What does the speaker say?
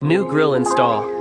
New grill install.